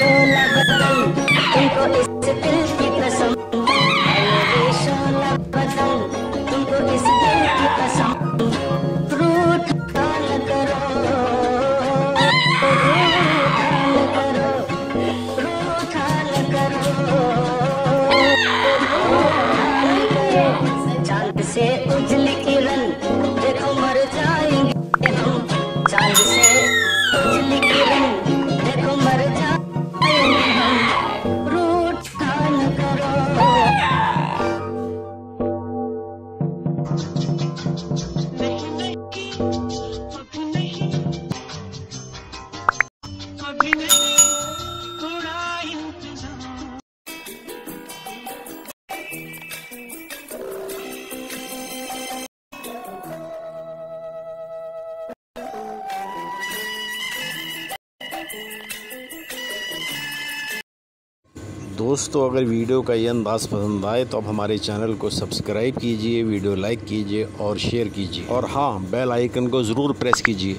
शोला बदन तुमको इस दिल की कसम। मेरे शोला बदन तुमको इस दिल की कसम। रूठ, काल करो। रूठाल करो। रूठाल से दोस्तों, अगर वीडियो का ये अंदाज़ पसंद आए तो आप हमारे चैनल को सब्सक्राइब कीजिए, वीडियो लाइक कीजिए और शेयर कीजिए। और हाँ बेल आइकन को ज़रूर प्रेस कीजिए।